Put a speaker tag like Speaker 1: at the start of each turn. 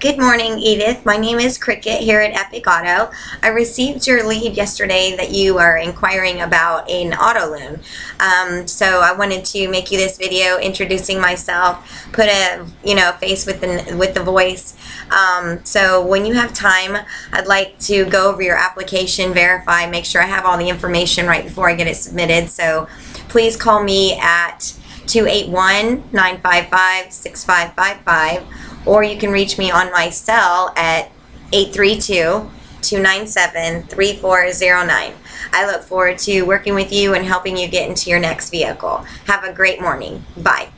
Speaker 1: Good morning, Edith. My name is Crickett here at Epic Auto. I received your lead yesterday that you are inquiring about an auto loan. Um, so I wanted to make you this video introducing myself, put a you know face with the with the voice. Um, so when you have time, I'd like to go over your application, verify, make sure I have all the information right before I get it submitted. So please call me at 281-955-6555 or you can reach me on my cell at 832-297-3409. I look forward to working with you and helping you get into your next vehicle. Have a great morning. Bye.